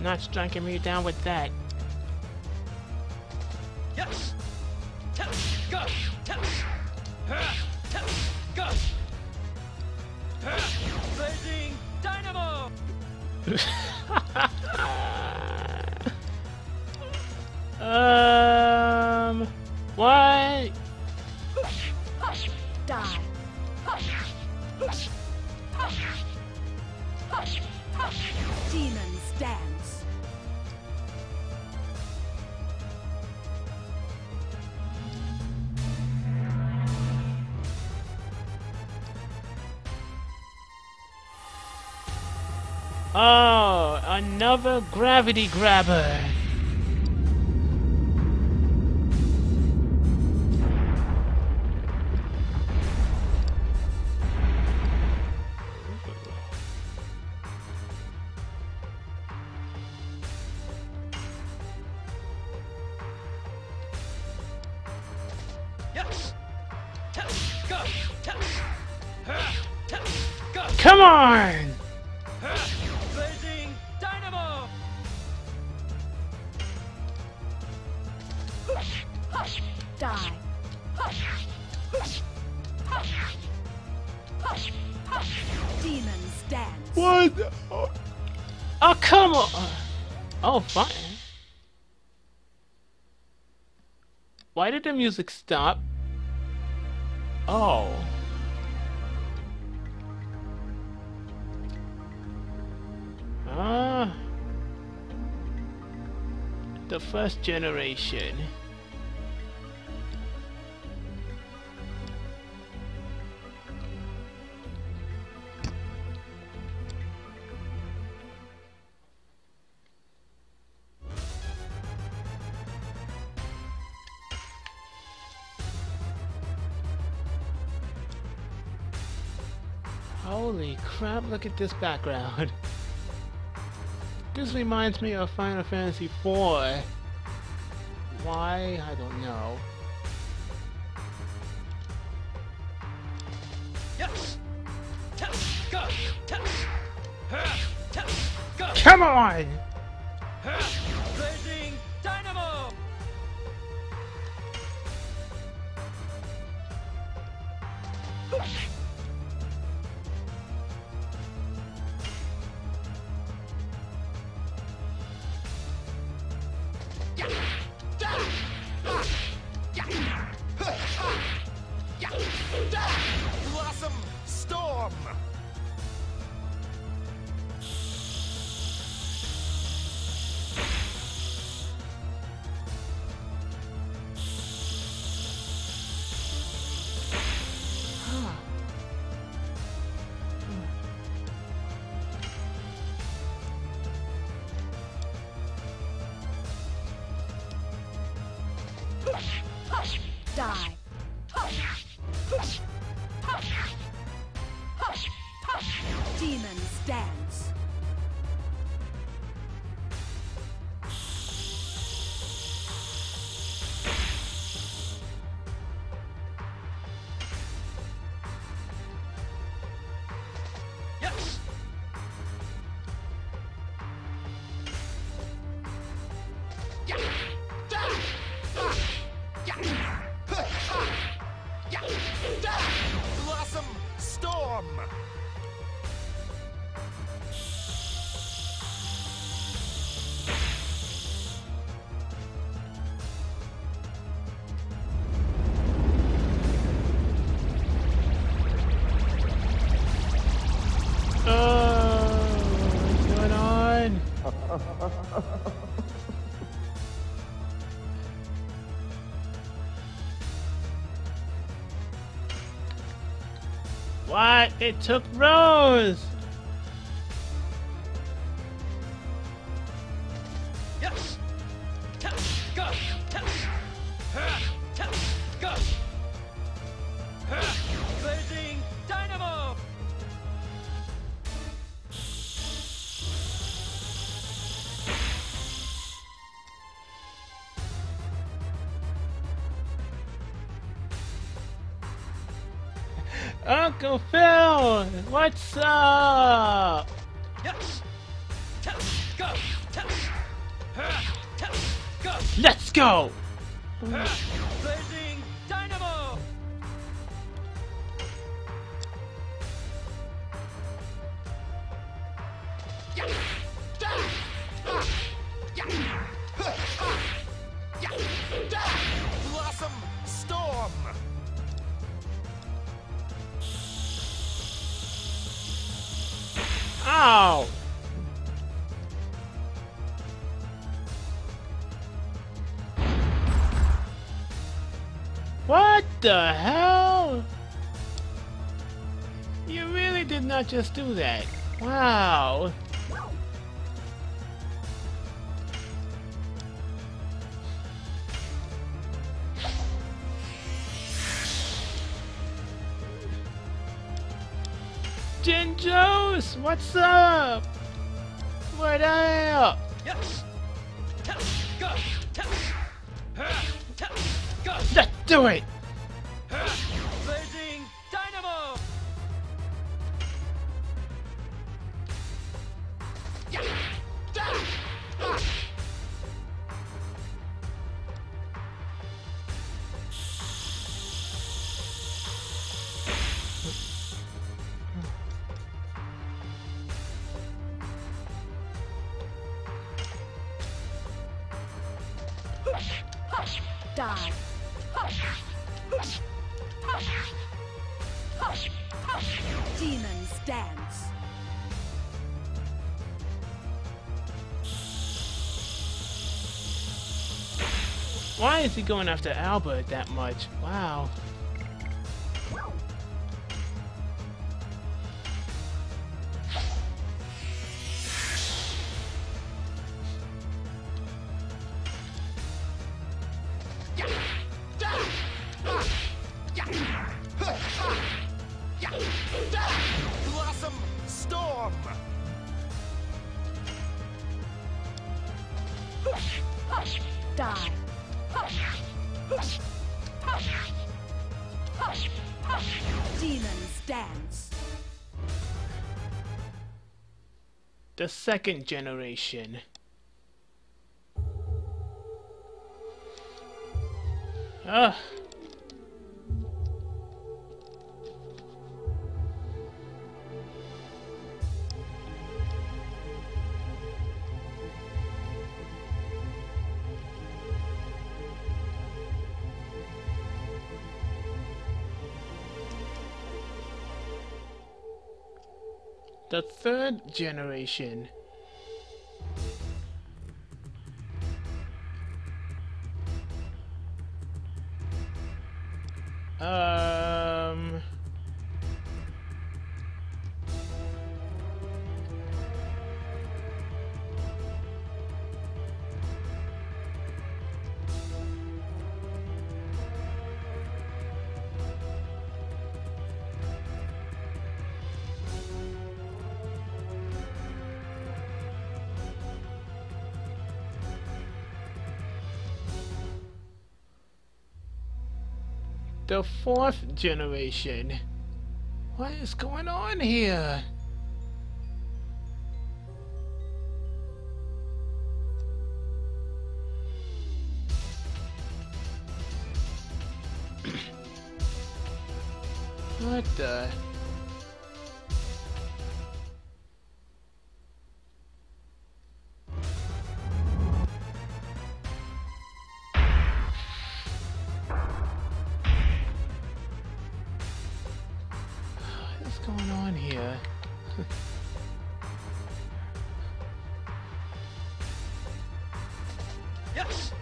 Not striking me down with that. Yes. Tap. Go. Tap. Tap. Go. Ha. Blazing dynamo. um, what? Die. Demons Oh, another gravity grabber. Die. Demons dance. What? Oh, oh come on! Oh, fine. Why did the music stop? Oh. Ah. The first generation. Look at this background. This reminds me of Final Fantasy IV. Why? I don't know. Come on! It took Rose! Go, Phil! What's up? Let's go! Let's go! What the hell? You really did not just do that. Wow. Juice, what's up? What up? Yes! Go! Go! Let's do it! Blazing Dynamo! Die. Demons dance. Why is he going after Albert that much? Wow. The second generation. Ugh. The third generation. The fourth generation. What is going on here? what the? Yes! Ta-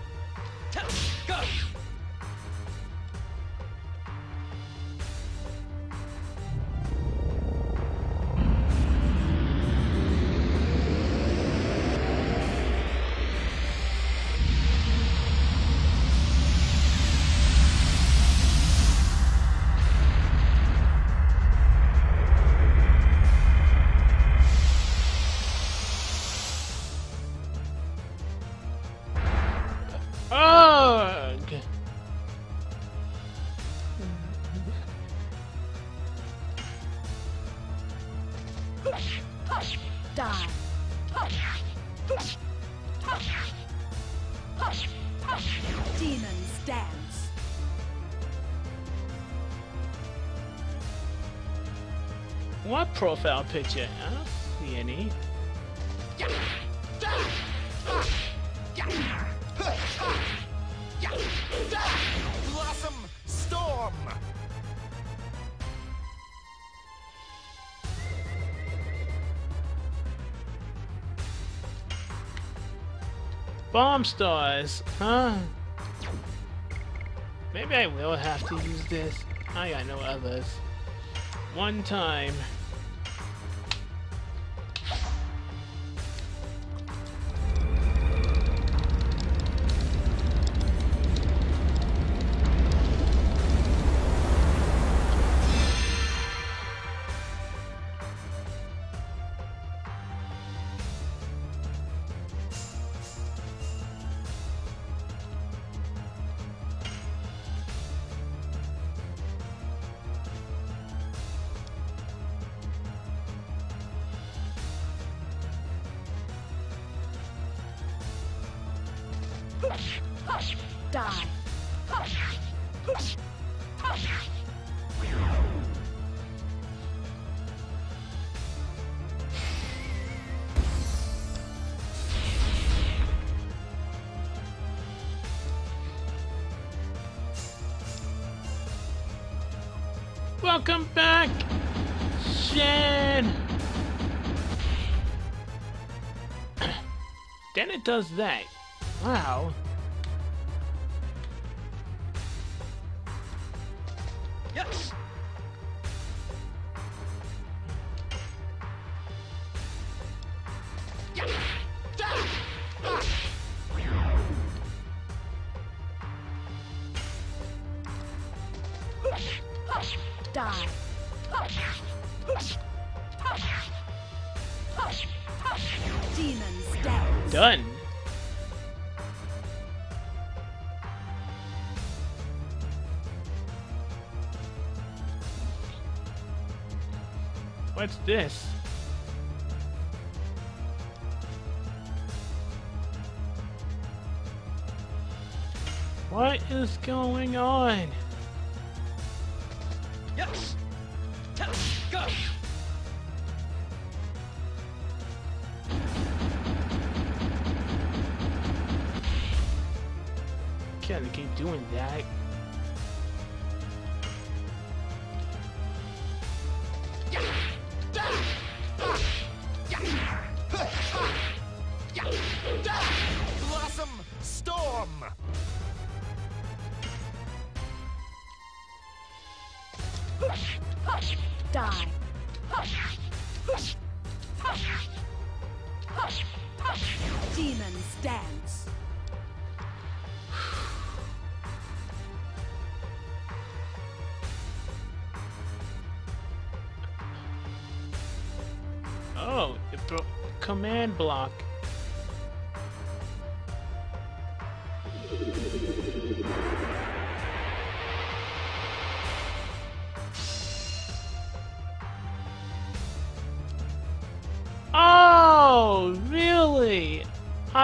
profile picture? I don't see any. Blossom Storm! Bomb stars, huh? Maybe I will have to use this. I got no others. One time. Die. Welcome back, Shen! then it does that. Wow. Yes. Die. Demon's Dance. Done. What's this? What is going on? Yes. Ta- Go. Can't keep doing that. Die. Demon's Dance. Oh, command block.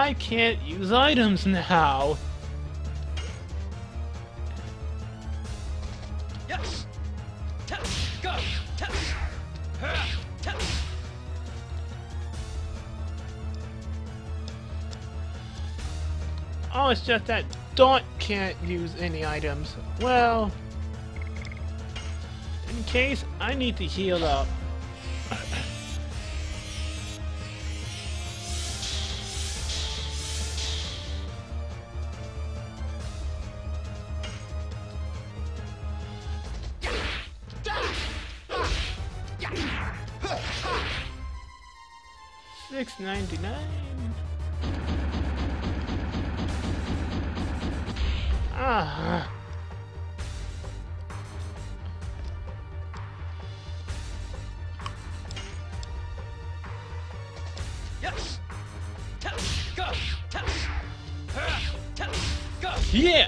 I can't use items now. Yes. Go. Oh, it's just that Dart can't use any items. Well, in case I need to heal up. Six ninety nine. Ah. Yes. Go. Yeah.